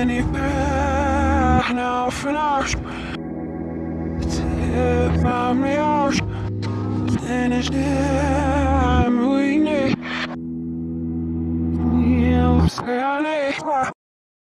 anywhere now for us. Take my meals, then it's time we need. You